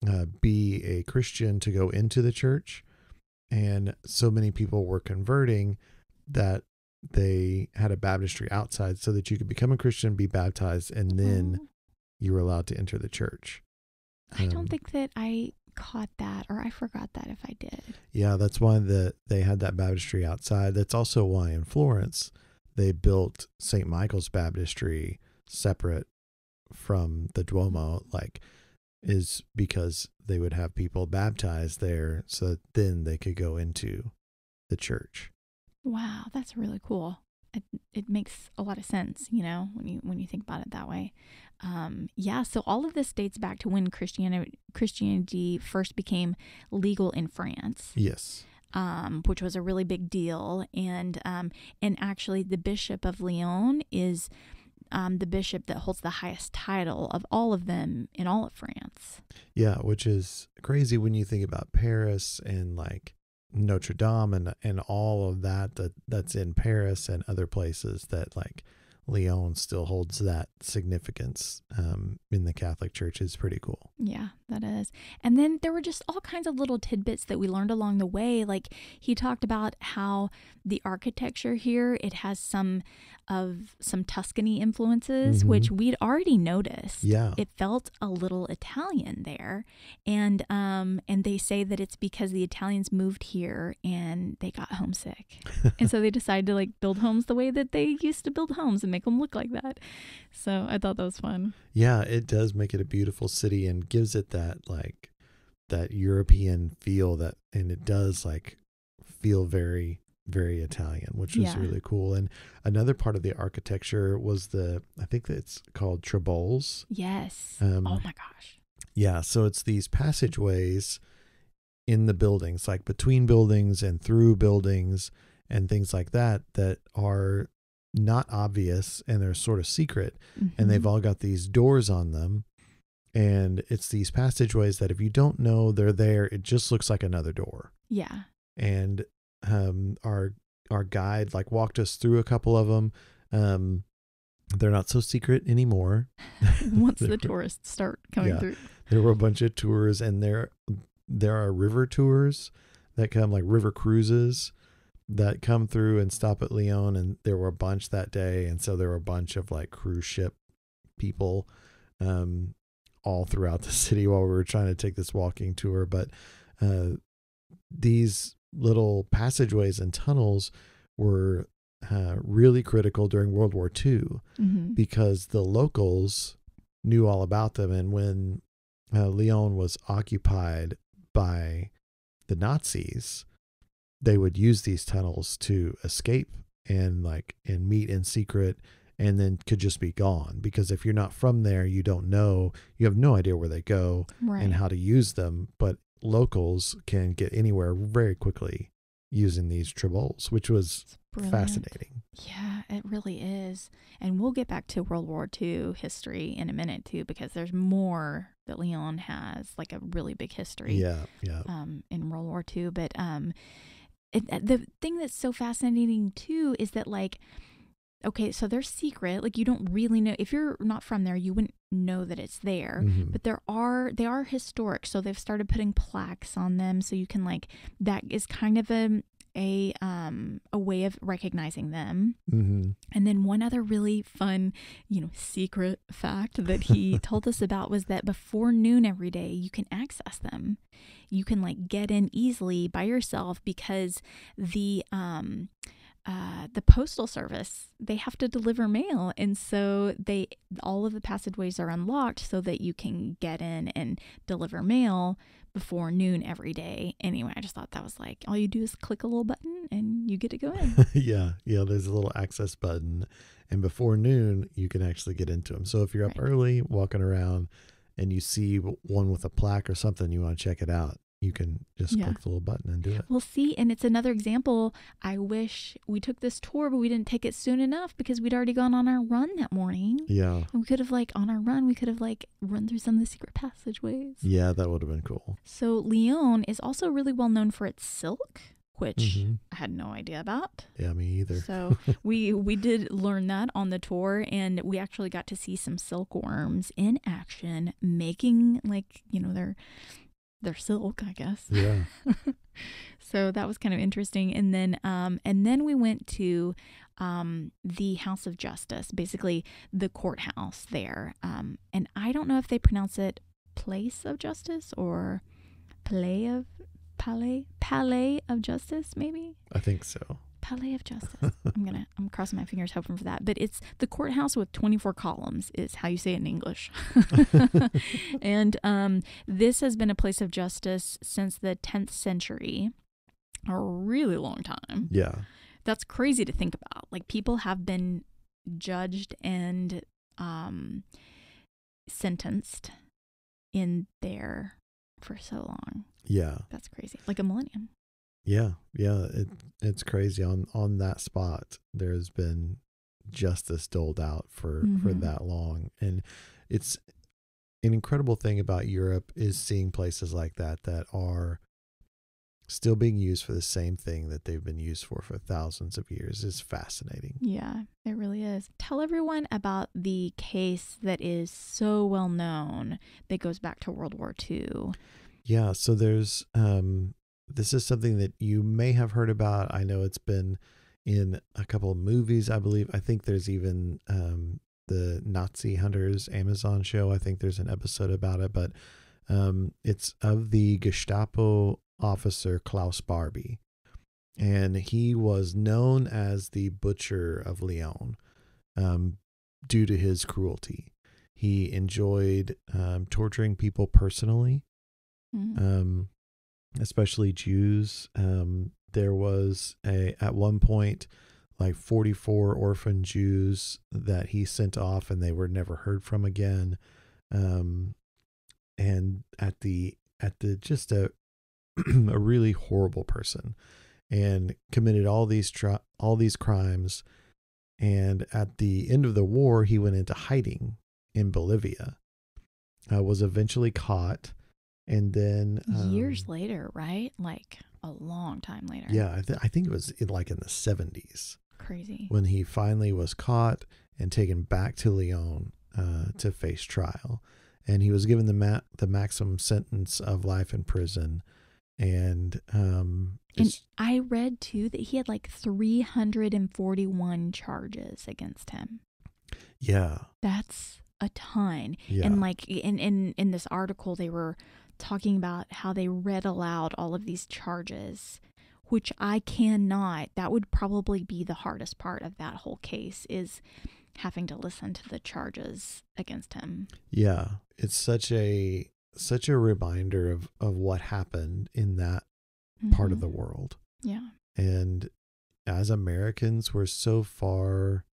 uh, be a Christian to go into the church, and so many people were converting that they had a baptistry outside so that you could become a Christian, be baptized, and then Oh, you were allowed to enter the church. i um, don't think that i caught that or i forgot that if i did Yeah, that's why the they had that baptistry outside. That's also why in Florence they built St. Michael's Baptistry separate from the Duomo, like is because they would have people baptized there so that then they could go into the church. Wow, that's really cool. It, it makes a lot of sense, you know, when you when you think about it that way. Um, yeah, so all of this dates back to when Christianity Christianity first became legal in France, Yes. um, which was a really big deal. And um, and actually, the Bishop of Lyon is um, the bishop that holds the highest title of all of them in all of France. Yeah, which is crazy when you think about Paris and like Notre Dame and and all of that that that's in Paris and other places that like Lyon still holds that significance um, in the Catholic Church is pretty cool. Yeah, that is. And then there were just all kinds of little tidbits that we learned along the way. Like he talked about how the architecture here, it has some of some Tuscany influences, Mhm. which we'd already noticed. Yeah. It felt a little Italian there. And um and they say that it's because the Italians moved here and they got homesick. and so they decided to like build homes the way that they used to build homes and make them look like that. So I thought that was fun. Yeah, it does make it a beautiful city and gives it that like that European feel that and it does like feel very very Italian, which was Yeah. really cool. And another part of the architecture was the I think it's called traboules. Yes. Um, oh my gosh. Yeah, so it's these passageways in the buildings, like between buildings and through buildings and things like that that are not obvious and they're sort of secret and they've Mhm. all got these doors on them and it's these passageways that if you don't know they're there it just looks like another door Yeah. and um our our guide like walked us through a couple of them um they're not so secret anymore Once the tourists start coming Yeah. through. there were a bunch of tours and there there are river tours that come like river cruises that come through and stop at Lyon, and there were a bunch that day, and so there were a bunch of like cruise ship people, um, all throughout the city while we were trying to take this walking tour. But uh, these little passageways and tunnels were uh, really critical during World War II Mhm. because the locals knew all about them. And when uh, Lyon was occupied by the Nazis, they would use these tunnels to escape and like and meet in secret and then could just be gone because if you're not from there you don't know you have no idea where they go Right. and how to use them but locals can get anywhere very quickly using these traboules which was fascinating Yeah, it really is. And we'll get back to World War II history in a minute too, because there's more that Lyon has, like a really big history yeah yeah um, in World War II. But um, it, uh, the thing that's so fascinating too is that like, okay, so they're secret. Like you don't really know if you're not from there, you wouldn't know that it's there. Mhm. But there are they are historic, so they've started putting plaques on them, so you can like that is kind of a a um a way of recognizing them. Mhm. And then one other really fun, you know, secret fact that he told us about was that before noon every day, you can access them. You can like get in easily by yourself because the um uh, the postal service they have to deliver mail and so they all of the passageways are unlocked so that you can get in and deliver mail before noon every day anyway i just thought that was like all you do is click a little button and you get to go in yeah, yeah. There's a little access button, and before noon, you can actually get into them. So if you're up Right. early, walking around, and you see one with a plaque or something, you want to check it out, you can just Yeah. click the little button and do it. Well, see, and it's another example. I wish we took this tour, but we didn't take it soon enough because we'd already gone on our run that morning. Yeah, And we could have, like, on our run, we could have, like, run through some of the secret passageways. yeah, that would have been cool. So, Lyon is also really well known for its silk, which Mhm. I had no idea about. Yeah, me either. So, we we did learn that on the tour, and we actually got to see some silkworms in action, making, like, you know, their their silk, I guess. yeah, so that was kind of interesting and then um and then we went to um the house of justice basically the courthouse there um and i don't know if they pronounce it place of justice or palais of palais palais of justice maybe I think so. Palais of justice. I'm gonna i'm crossing my fingers hoping for that. But it's the courthouse with 24 columns is how you say it in english. And um, this has been a place of justice since the 10th century a really long time. Yeah, that's crazy to think about. Like people have been judged and um, sentenced in there for so long. Yeah, that's crazy. Like a millennium yeah, yeah. It it's crazy on on that spot. There's been justice doled out for for Mhm. that long, and it's an incredible thing about Europe is seeing places like that that are still being used for the same thing that they've been used for for thousands of years is fascinating. Yeah, it really is. Tell everyone about the case that is so well known that goes back to World War II. Yeah, so there's um this is something that you may have heard about. I know it's been in a couple of movies, I believe. I think there's even um the Nazi Hunters Amazon show. I think there's an episode about it, but um it's of the Gestapo officer Klaus Barbie. And he was known as the butcher of Lyon um due to his cruelty. He enjoyed um, torturing people personally Mhm. Especially Jews. Um, there was a at one point like 44 orphan Jews that he sent off, and they were never heard from again. Um, and at the at the just a a really horrible person, and committed all these tri- all these crimes. And at the end of the war, he went into hiding in Bolivia. Uh, was eventually caught, and then Years um, later, right? Like a long time later. Yeah, I, th- I think it was in, like in the seventies Crazy. when he finally was caught and taken back to Lyon uh, to face trial, and he was given the ma- the maximum sentence of life in prison, and um, And I read too that he had like 341 charges against him. yeah, That's a ton. yeah, And like in, in in this article they were talking about how they read aloud all of these charges, which I cannot. That would probably be the hardest part of that whole case is having to listen to the charges against him. yeah. It's such a such a reminder of of what happened in that part of the world. Yeah. And as Americans, we're so far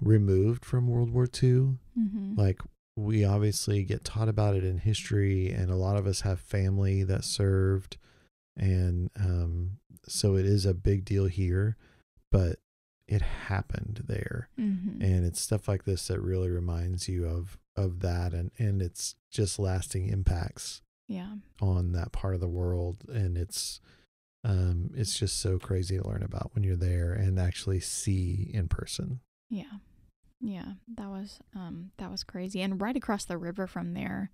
removed from World War II. Mm-hmm. Like, we obviously get taught about it in history, and a lot of us have family that served. And um, so it is a big deal here, but it happened there. mm-hmm. And it's stuff like this that really reminds you of of that and and it's just lasting impacts yeah. on that part of the world and it's um it's just so crazy to learn about when you're there and actually see in person Yeah. Yeah, that was um that was crazy. And right across the river from there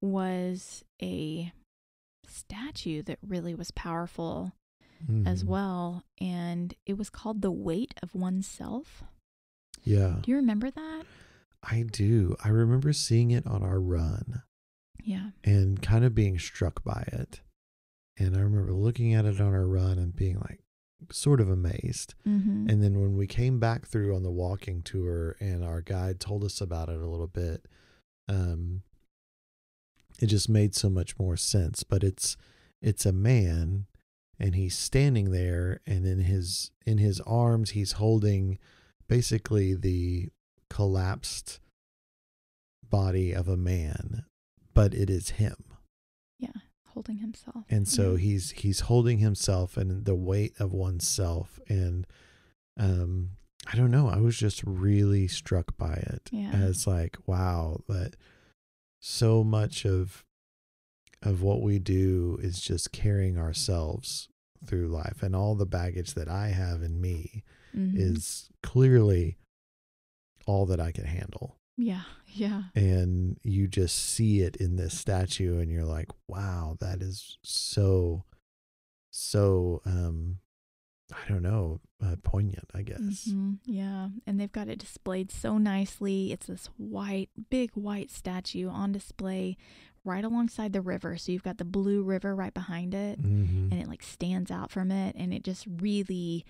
was a statue that really was powerful as Mhm. well and it was called The Weight of Oneself. yeah Do you remember that? i do i remember seeing it on our run Yeah. and kind of being struck by it and i remember looking at it on our run and being like sort of amazed Mhm. And then when we came back through on the walking tour and our guide told us about it a little bit, um, it just made so much more sense. But it's it's a man and he's standing there and in his in his arms he's holding basically the collapsed body of a man, but it is him. Holding himself. and so Yeah. he's he's holding himself and the weight of oneself and um i don't know i was just really struck by it Yeah. as like wow that so much of of what we do is just carrying ourselves through life and all the baggage that i have in me Mhm. is clearly all that i can handle Yeah. Yeah. and you just see it in this statue and you're like wow that is so so um i don't know uh, poignant i guess Mhm, Yeah, and they've got it displayed so nicely. It's this white, big white statue on display right alongside the river. So you've got the blue river right behind it, Mhm. and it like stands out from it, and it just really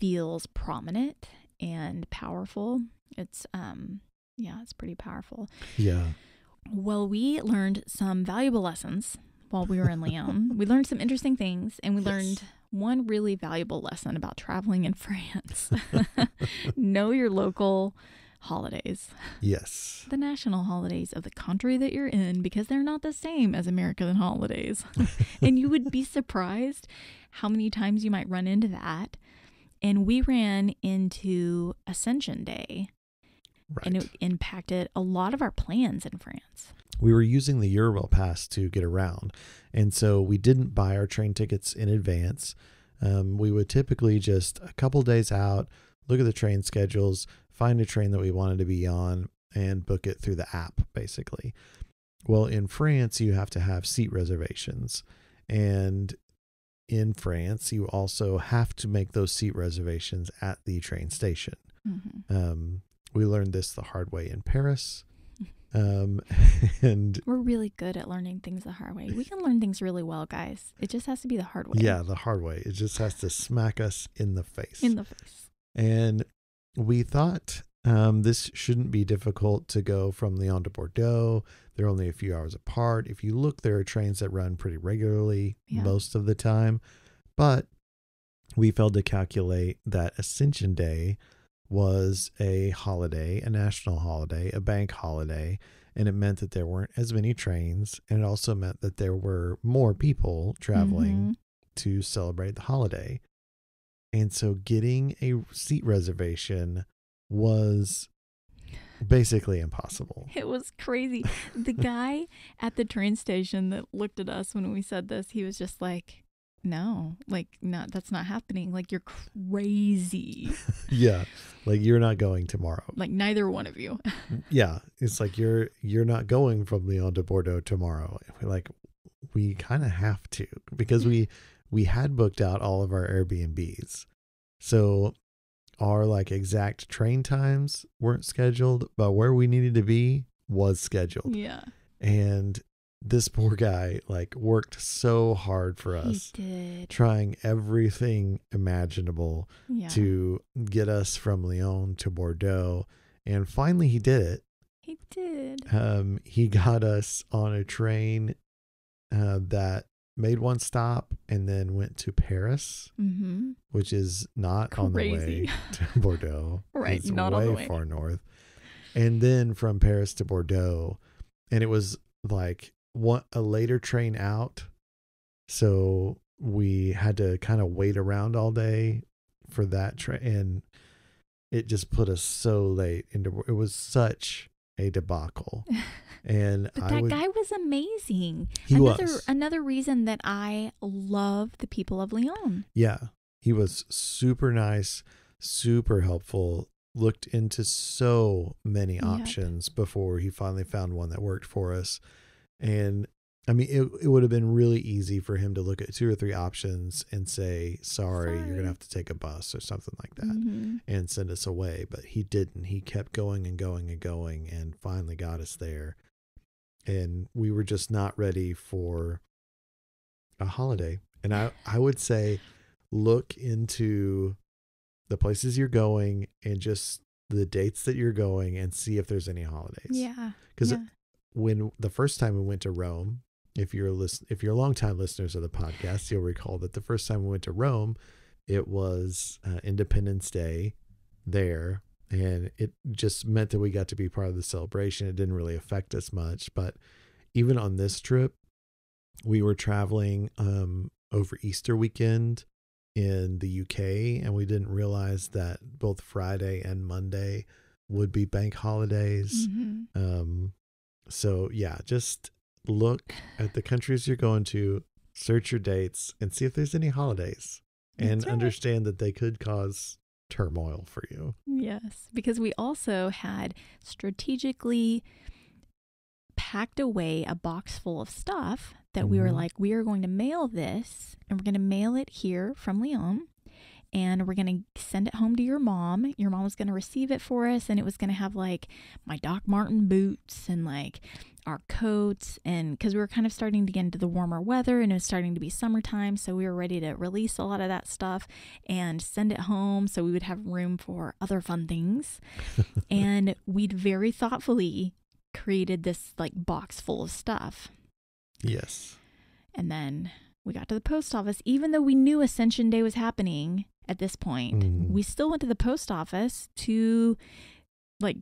feels prominent and powerful. It's um, yeah, it's pretty powerful. yeah Well, we learned some valuable lessons while we were in Lyon. we learned some interesting things, and we Yes. learned one really valuable lesson about traveling in France. know your local holidays, yes the national holidays of the country that you're in, because they're not the same as American holidays. and you would be surprised how many times you might run into that. And we ran into Ascension Day, right and it impacted a lot of our plans in France. we were using the Eurail pass to get around. And so we didn't buy our train tickets in advance. Um, we would typically just a couple days out, look at the train schedules, find a train that we wanted to be on, and book it through the app, basically. Well, in France, you have to have seat reservations. And in France, you also have to make those seat reservations at the train station. hmm Um, we learned this the hard way in Paris. Um, and We're really good at learning things the hard way. We can learn things really well, guys. It just has to be the hard way. yeah, the hard way. It just has to smack us in the face. In the face. and we thought um, this shouldn't be difficult to go from Lyon to Bordeaux. They're only a few hours apart. If you look, there are trains that run pretty regularly Yeah. most of the time. But we failed to calculate that Ascension Day was a holiday, a national holiday, a bank holiday, and it meant that there weren't as many trains, and it also meant that there were more people traveling Mhm. to celebrate the holiday. And so getting a seat reservation was basically impossible. It was crazy. The guy at the train station that looked at us when we said this, he was just like, no, like, no, that's not happening. Like, you're crazy. yeah. Like you're not going tomorrow. like, neither one of you. Mm, yeah. It's like you're you're not going from Lyon to Bordeaux tomorrow. We're like, we kind of have to because we we had booked out all of our Airbnbs. So our like exact train times weren't scheduled, but where we needed to be was scheduled. Yeah. And this poor guy like worked so hard for us He did. trying everything imaginable Yeah. to get us from Lyon to Bordeaux. And finally, he did it. He did. Um, he got us on a train uh, that made one stop and then went to Paris, Mm-hmm. which is not on the way to Bordeaux. Right, It's not on way the way. far north. And then from Paris to Bordeaux, and it was like one a later train out, so we had to kind of wait around all day for that train, and it just put us so late into. It was such a debacle, and But I that would. guy was amazing. he another was. another reason that I love the people of Lyon. Yeah, he was super nice, super helpful. Looked into so many Yep. options before he finally found one that worked for us. And I mean, it, it would have been really easy for him to look at two or three options and say, sorry, you're going to have to take a bus or something like that Mhm. and send us away. But he didn't. He kept going and going and going and finally got us there. And we were just not ready for a holiday. And I, I would say look into the places you're going and just the dates that you're going and see if there's any holidays. Yeah. Because yeah. When the first time we went to Rome, if you're listen, if you're longtime listeners of the podcast, you'll recall that the first time we went to Rome, it was uh, Independence Day there, and it just meant that we got to be part of the celebration. It didn't really affect us much, but even on this trip, we were traveling um, over Easter weekend in the UK, and we didn't realize that both Friday and Monday would be bank holidays. Mhm. Um, so yeah, just look at the countries you're going to, search your dates, and see if there's any holidays, and right. understand that they could cause turmoil for you. Yes, because we also had strategically packed away a box full of stuff that we were Mhm. like, we are going to mail this and we're going to mail it here from Lyon and we're going to send it home to your mom. Your mom was going to receive it for us and it was going to have like my Doc Martin boots and like our coats and because we were kind of starting to get into the warmer weather and it was starting to be summertime so we were ready to release a lot of that stuff and send it home so we would have room for other fun things and we'd very thoughtfully created this like box full of stuff Yes. and then we got to the post office even though we knew ascension day was happening at this point. Mhm. we still went to the post office to like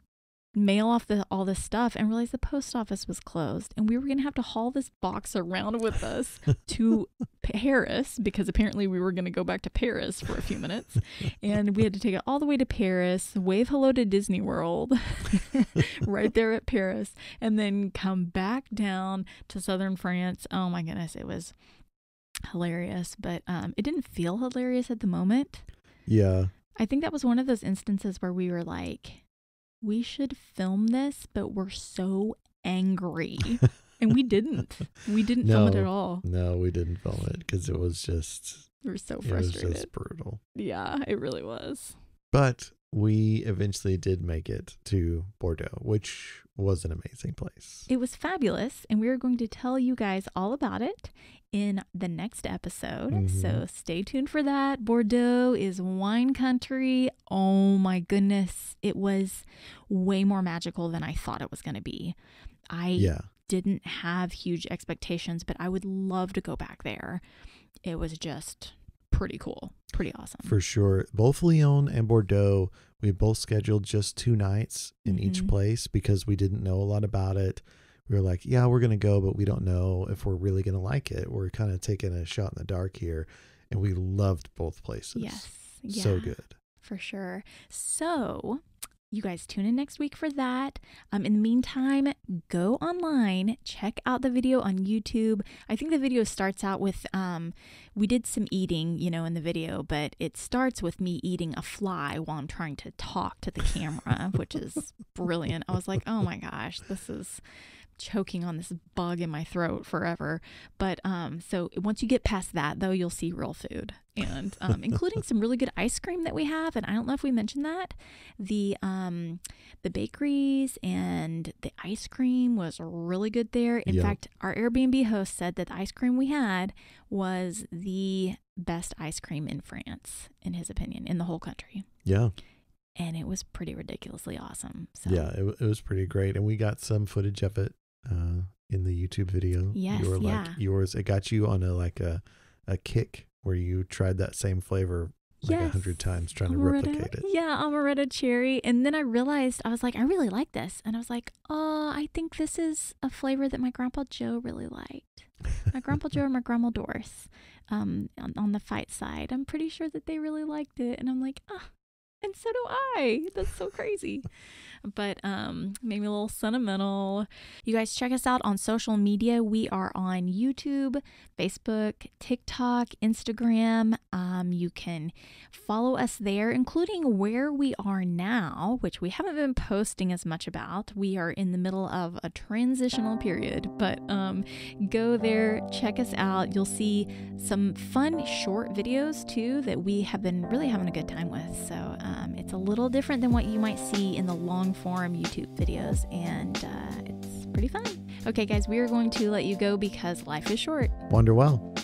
mail off the all this stuff and realized the post office was closed and we were going to have to haul this box around with us to Paris because apparently we were going to go back to Paris for a few minutes. And we had to take it all the way to Paris wave hello to Disney World right there at Paris and then come back down to southern France. Oh my goodness it was hilarious but um it didn't feel hilarious at the moment Yeah. I think that was one of those instances where we were like, we should film this, but we're so angry. and we didn't. We didn't film it at all. No, we didn't film it because it was just We were so frustrated. it was just brutal. Yeah, it really was. But we eventually did make it to Bordeaux, which was an amazing place. It was fabulous, and we are going to tell you guys all about it in the next episode. Mhm. So stay tuned for that. Bordeaux is wine country. Oh my goodness, it was way more magical than I thought it was going to be. I yeah. didn't have huge expectations, but I would love to go back there. It was just pretty cool, pretty awesome. For sure. Both Lyon and Bordeaux, we both scheduled just two nights in each Mhm. place because we didn't know a lot about it. We were like, yeah, we're going to go, but we don't know if we're really going to like it. We're kind of taking a shot in the dark here. And we loved both places. yes, yeah, So good. for sure. So. You guys tune in next week for that. Um, in the meantime, go online, check out the video on YouTube. I think the video starts out with um, we did some eating, you know, in the video, but it starts with me eating a fly while I'm trying to talk to the camera, which is brilliant. I was like, oh my gosh, this is choking on this bug in my throat forever. But um, so once you get past that, though, you'll see real food, and um, including some really good ice cream that we have. And I don't know if we mentioned that the um, the bakeries and the ice cream was really good there. In Yeah. fact, our Airbnb host said that the ice cream we had was the best ice cream in France, in his opinion, in the whole country. Yeah. And it was pretty ridiculously awesome. So Yeah, it, it was pretty great, and we got some footage of it uh, in the YouTube video. Yes, you were like yeah. yours. It got you on a like a a kick where you tried that same flavor like a Yes. hundred times trying to replicate it. Yeah, amaretto cherry. And then I realized I was like, I really like this. And I was like, oh, I think this is a flavor that my grandpa Joe really liked. My grandpa Joe and my grandma Doris, um, on, on the fight side, I'm pretty sure that they really liked it. And I'm like, ah, and so do I. That's so crazy. But um, made me a little sentimental. You guys check us out on social media. We are on YouTube, Facebook, TikTok, Instagram. Um, you can follow us there, including where we are now, which we haven't been posting as much about. We are in the middle of a transitional period, but um, go there, check us out. You'll see some fun short videos too that we have been really having a good time with. So um, it's a little different than what you might see in the form YouTube videos, and uh, it's pretty fun. Okay, guys, we are going to let you go because life is short. Wonder well.